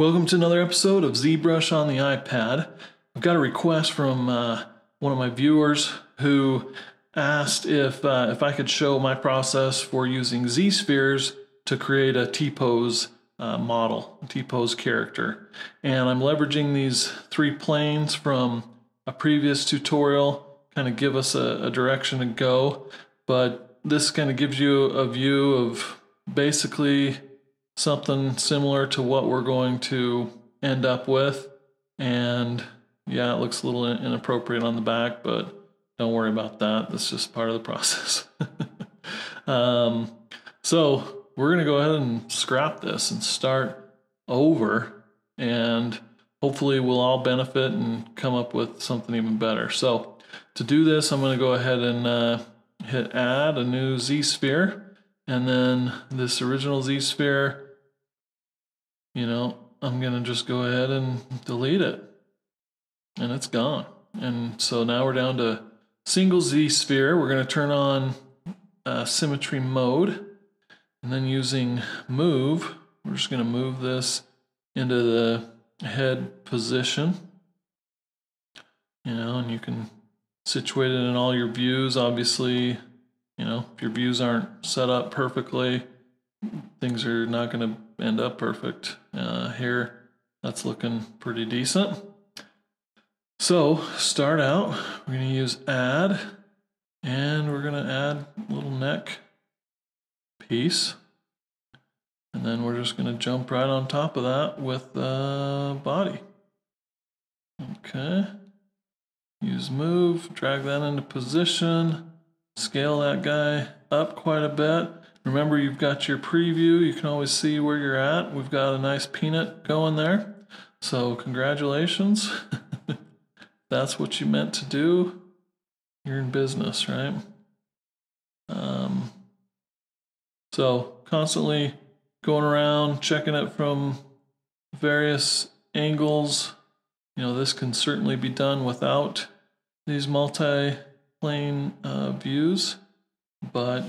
Welcome to another episode of ZBrush on the iPad. I've got a request from uh, one of my viewers who asked if uh, if I could show my process for using Z spheres to create a T-pose uh, model, T-pose character, and I'm leveraging these three planes from a previous tutorial, kind of give us a, a direction to go. But this kind of gives you a view of basically something similar to what we're going to end up with. And yeah, it looks a little inappropriate on the back, but don't worry about that. That's just part of the process. um, so we're going to go ahead and scrap this and start over. And hopefully we'll all benefit and come up with something even better. So to do this, I'm going to go ahead and uh, hit add a new Z sphere. And then this original Z sphere you know, I'm going to just go ahead and delete it. And it's gone. And so now we're down to single Z sphere. We're going to turn on uh, symmetry mode. And then using move, we're just going to move this into the head position. You know, and you can situate it in all your views. Obviously, you know, if your views aren't set up perfectly, things are not going to end up perfect. Uh, here, that's looking pretty decent. So start out, we're going to use add, and we're going to add little neck piece. And then we're just going to jump right on top of that with the body. Okay. Use move, drag that into position, scale that guy up quite a bit. Remember, you've got your preview. You can always see where you're at. We've got a nice peanut going there. So, congratulations. That's what you meant to do. You're in business, right? Um, so, constantly going around, checking it from various angles. You know, this can certainly be done without these multi plane uh, views, but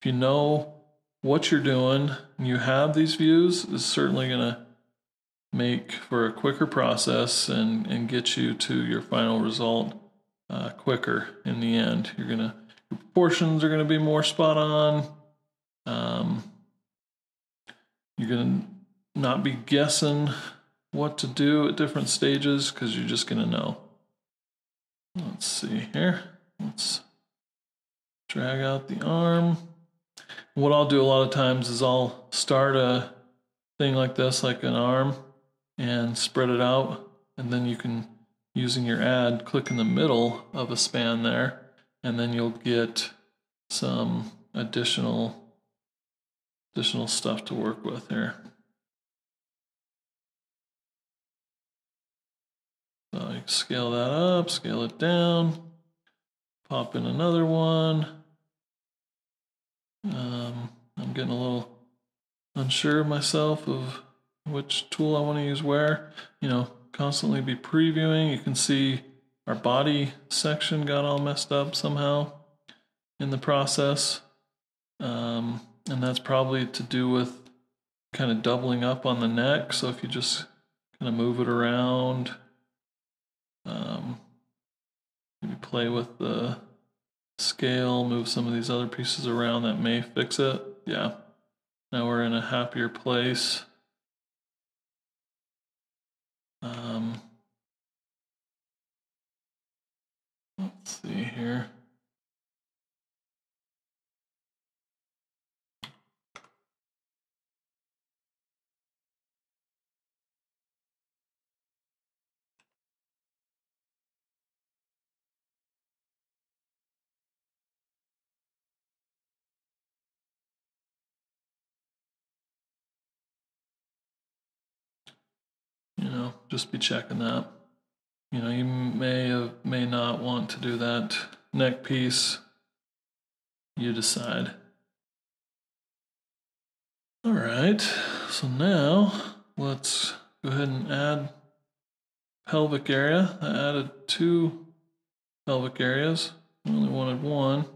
if you know what you're doing and you have these views, it's certainly going to make for a quicker process and, and get you to your final result uh, quicker in the end. You're going to, your proportions are going to be more spot on. Um, you're going to not be guessing what to do at different stages because you're just going to know. Let's see here. Let's drag out the arm. What I'll do a lot of times is I'll start a thing like this, like an arm, and spread it out. And then you can, using your add, click in the middle of a span there, and then you'll get some additional additional stuff to work with here. So you scale that up, scale it down, pop in another one. Um, I'm getting a little unsure myself of which tool I want to use where. You know, constantly be previewing. You can see our body section got all messed up somehow in the process. Um, and that's probably to do with kind of doubling up on the neck. So if you just kind of move it around, um, maybe play with the scale, move some of these other pieces around that may fix it. Yeah. Now we're in a happier place. Um, let's see here. Just be checking that. You know, you may have, may not want to do that neck piece. You decide. All right, so now let's go ahead and add pelvic area. I added two pelvic areas. I only wanted one.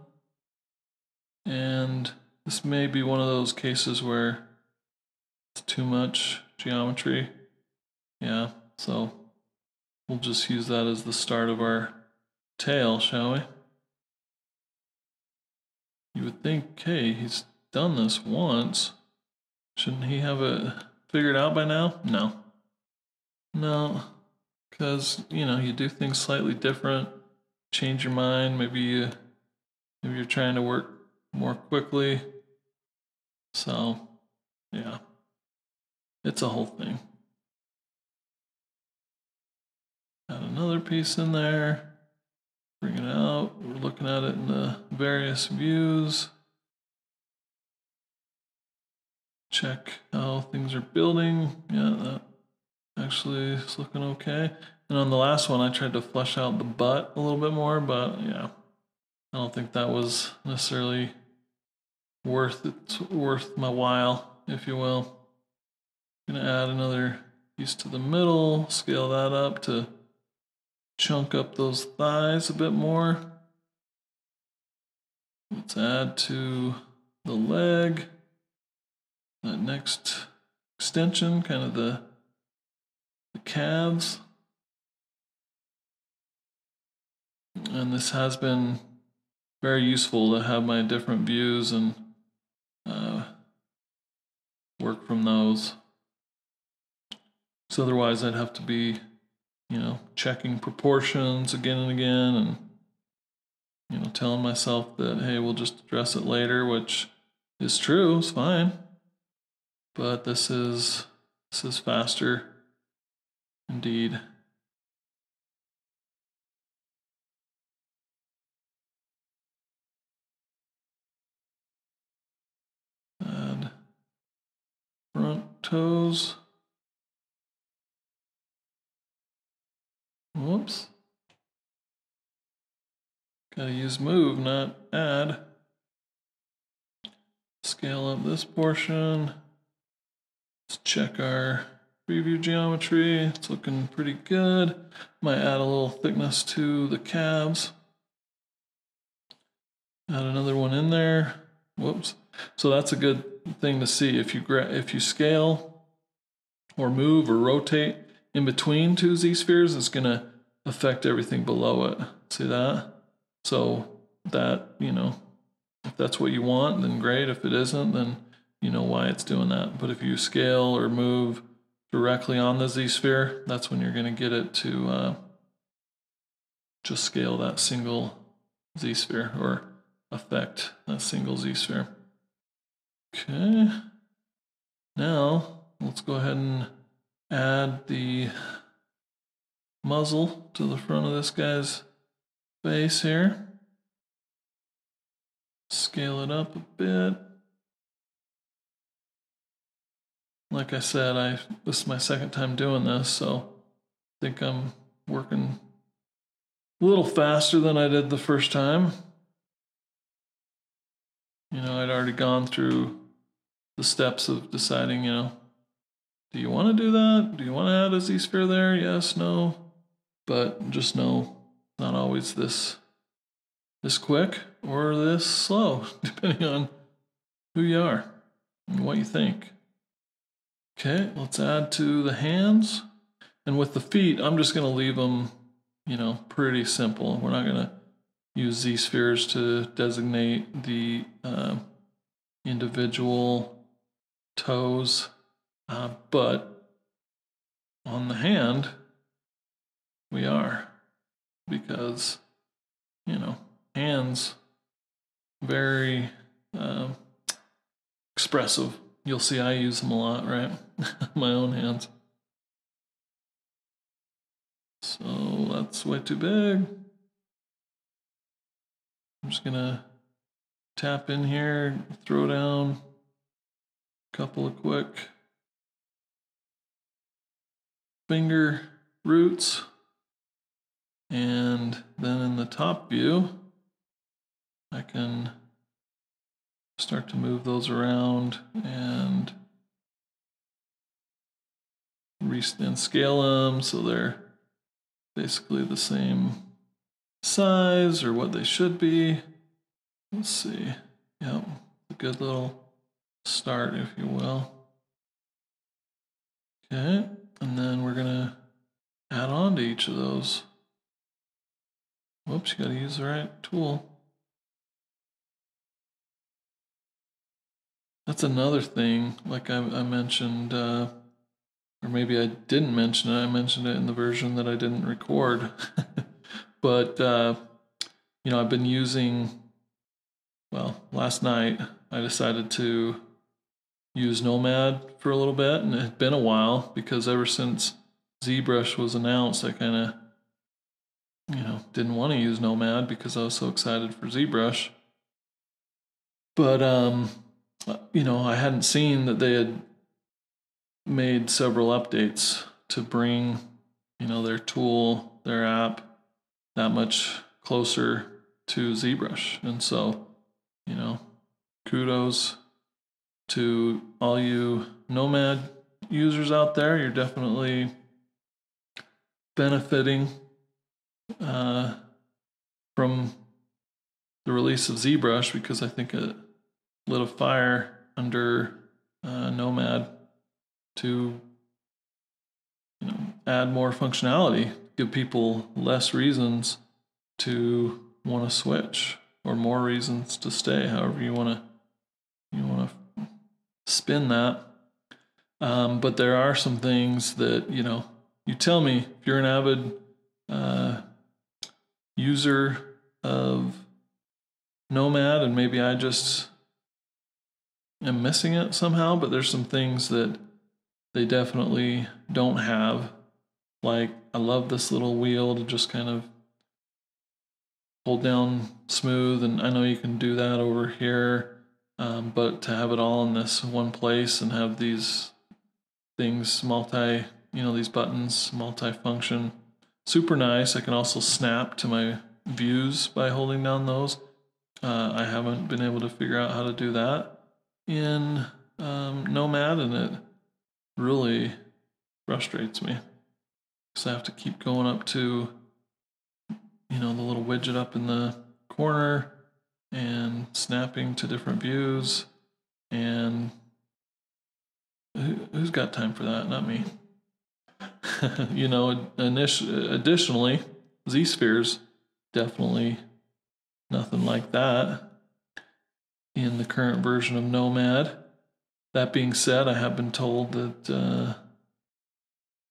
And this may be one of those cases where it's too much geometry. Yeah, so we'll just use that as the start of our tail, shall we? You would think, hey, he's done this once. Shouldn't he have it figured out by now? No. No, because, you know, you do things slightly different, change your mind, maybe you, maybe you're trying to work more quickly. So, yeah, it's a whole thing. Add another piece in there. Bring it out. We're looking at it in the various views. Check how things are building. Yeah, that actually is looking okay. And on the last one, I tried to flesh out the butt a little bit more, but yeah, I don't think that was necessarily worth it, worth my while, if you will. I'm Gonna add another piece to the middle, scale that up to chunk up those thighs a bit more. Let's add to the leg, that next extension, kind of the, the calves. And this has been very useful to have my different views and uh, work from those. So otherwise I'd have to be you know, checking proportions again and again and, you know, telling myself that, hey, we'll just address it later, which is true, it's fine. But this is, this is faster indeed. Add front toes. Whoops. Gotta use move, not add. Scale up this portion. Let's check our preview geometry. It's looking pretty good. Might add a little thickness to the calves. Add another one in there. Whoops. So that's a good thing to see. If you if you scale or move or rotate in between two z-spheres, it's going to affect everything below it. See that? So that, you know, if that's what you want, then great. If it isn't, then you know why it's doing that. But if you scale or move directly on the z-sphere, that's when you're going to get it to uh, just scale that single z-sphere or affect that single z-sphere. Okay. Now, let's go ahead and add the muzzle to the front of this guy's face here. Scale it up a bit. Like I said, I this is my second time doing this, so I think I'm working a little faster than I did the first time. You know, I'd already gone through the steps of deciding, you know, do you want to do that? Do you want to add a z-sphere there? Yes, no. But just know, not always this this quick or this slow, depending on who you are and what you think. Okay, let's add to the hands. And with the feet, I'm just going to leave them, you know, pretty simple. We're not going to use z-spheres to designate the uh, individual toes uh, but on the hand, we are because, you know, hands very um, expressive. You'll see I use them a lot, right? My own hands. So that's way too big. I'm just gonna tap in here, throw down a couple of quick finger roots. And then in the top view, I can start to move those around and and scale them so they're basically the same size or what they should be. Let's see. Yep, a good little start, if you will. Okay, and then we're gonna add on to each of those. Whoops, you gotta use the right tool. That's another thing, like I, I mentioned, uh, or maybe I didn't mention it. I mentioned it in the version that I didn't record. but, uh, you know, I've been using, well, last night I decided to use Nomad for a little bit, and it had been a while because ever since ZBrush was announced, I kind of, you know, didn't want to use Nomad because I was so excited for ZBrush. But, um, you know, I hadn't seen that they had made several updates to bring, you know, their tool, their app that much closer to ZBrush. And so, you know, kudos to all you Nomad users out there. You're definitely benefiting uh, from the release of ZBrush because I think it lit a fire under uh, Nomad to you know add more functionality, give people less reasons to want to switch or more reasons to stay. However you want to you want to spin that. Um, but there are some things that, you know, you tell me if you're an avid uh, user of Nomad and maybe I just am missing it somehow, but there's some things that they definitely don't have. Like, I love this little wheel to just kind of hold down smooth, and I know you can do that over here. Um, but to have it all in this one place and have these things multi, you know, these buttons multi-function, super nice. I can also snap to my views by holding down those. Uh, I haven't been able to figure out how to do that in um, Nomad, and it really frustrates me because I have to keep going up to, you know, the little widget up in the corner and snapping to different views. And who, has got time for that? Not me. you know, additionally, Z spheres definitely nothing like that in the current version of Nomad. That being said, I have been told that uh,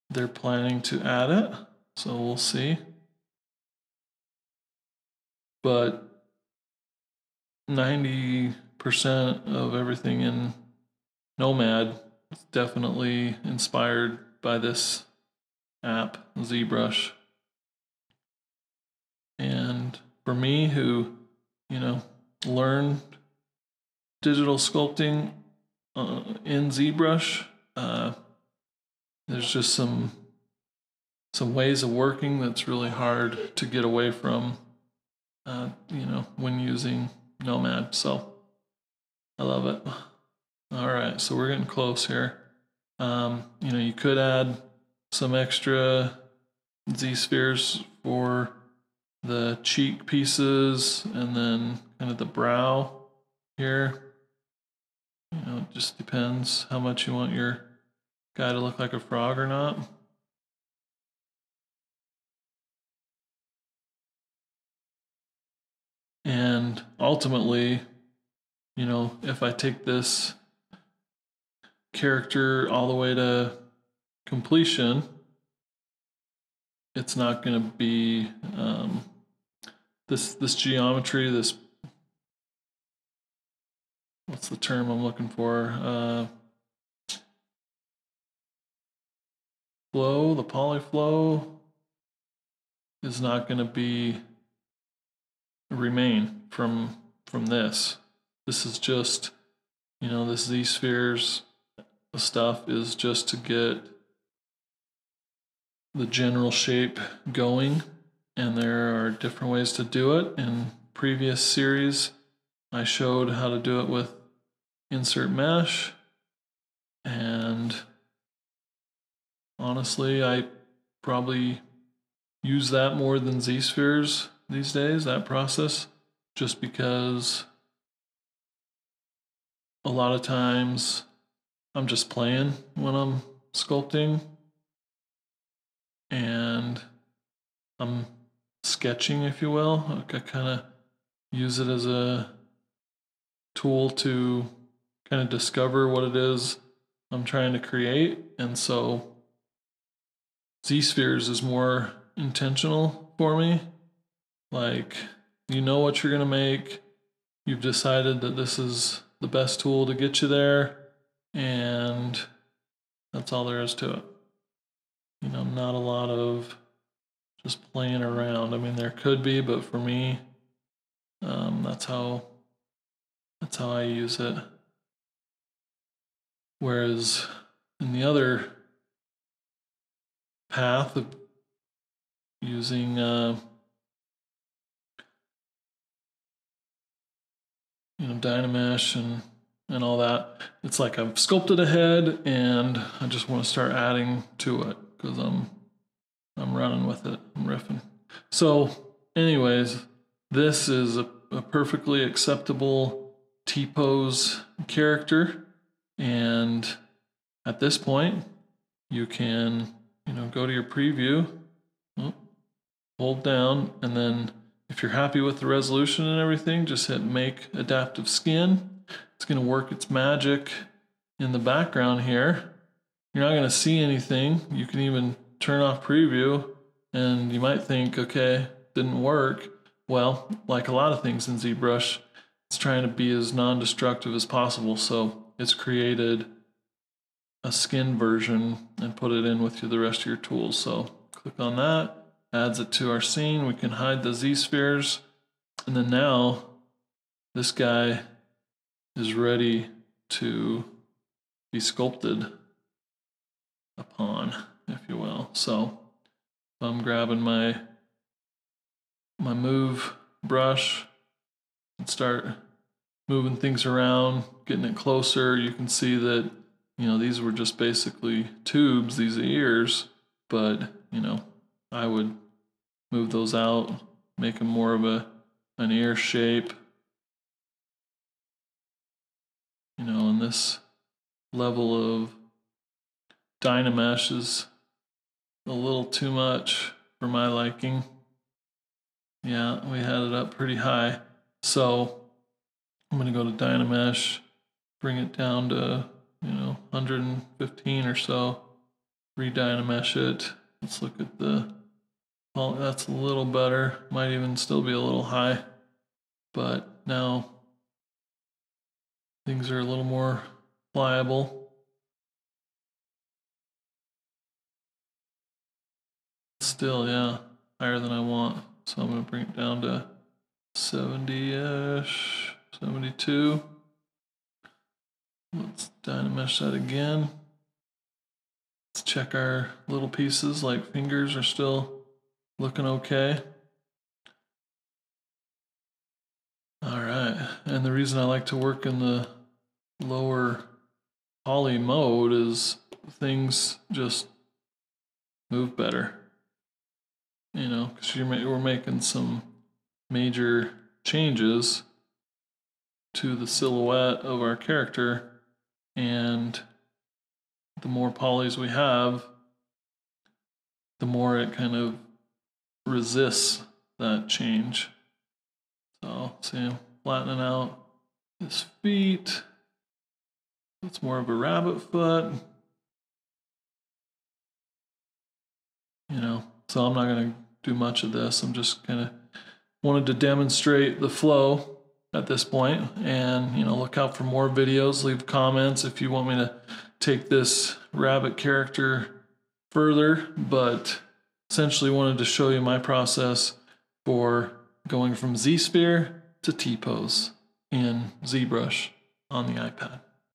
they're planning to add it, so we'll see. But 90% of everything in Nomad is definitely inspired by this app, ZBrush. And for me, who, you know, learned digital sculpting uh, in ZBrush, uh, there's just some some ways of working that's really hard to get away from, uh, you know, when using Nomad. So I love it. All right, so we're getting close here. Um, you know, you could add some extra Z spheres for the cheek pieces and then kind of the brow here. You know, it just depends how much you want your guy to look like a frog or not. And ultimately, you know, if I take this character all the way to completion, it's not going to be um, this this geometry. This what's the term I'm looking for? Uh, flow, the polyflow is not going to be remain from from this. This is just, you know, this Z spheres stuff is just to get the general shape going, and there are different ways to do it. In previous series, I showed how to do it with insert mesh, and honestly, I probably use that more than Z spheres these days, that process, just because a lot of times I'm just playing when I'm sculpting and I'm sketching, if you will. I kind of use it as a tool to kind of discover what it is I'm trying to create. And so Z spheres is more intentional for me. Like, you know what you're going to make, you've decided that this is the best tool to get you there, and that's all there is to it. You know, not a lot of just playing around. I mean, there could be, but for me, um, that's how that's how I use it. Whereas in the other path of using uh, Dynamesh and and all that, it's like I've sculpted ahead and I just want to start adding to it because I'm I'm running with it. I'm riffing. So, anyways, this is a, a perfectly acceptable T pose character. And at this point, you can, you know, go to your preview, oh, hold down, and then if you're happy with the resolution and everything, just hit make adaptive skin. It's going to work its magic in the background here. You're not going to see anything. You can even turn off preview and you might think, okay, didn't work. Well, like a lot of things in ZBrush, it's trying to be as non-destructive as possible. So it's created a skin version and put it in with you the rest of your tools. So click on that, adds it to our scene. We can hide the Z spheres. And then now this guy is ready to be sculpted upon if you will. So I'm grabbing my my move brush and start moving things around, getting it closer. You can see that, you know, these were just basically tubes, these ears, but, you know, I would move those out, make them more of a an ear shape. You know, and this level of Dynamesh is a little too much for my liking. Yeah, we had it up pretty high. So I'm going to go to Dynamesh, bring it down to, you know, 115 or so, re-Dynamesh it. Let's look at the, oh, that's a little better. Might even still be a little high. But now things are a little more pliable. Still, yeah, higher than I want. So I'm going to bring it down to 70-ish, 72. Let's dynamesh that again. Let's check our little pieces, like fingers are still looking okay. All right, and the reason I like to work in the lower poly mode is things just move better you know, because we're making some major changes to the silhouette of our character, and the more polys we have, the more it kind of resists that change. So, see flattening out his feet. It's more of a rabbit foot. You know, so I'm not going to do much of this. I'm just kind of wanted to demonstrate the flow at this point and you know look out for more videos leave comments if you want me to take this rabbit character further but essentially wanted to show you my process for going from Z-Sphere to T-Pose in ZBrush on the iPad.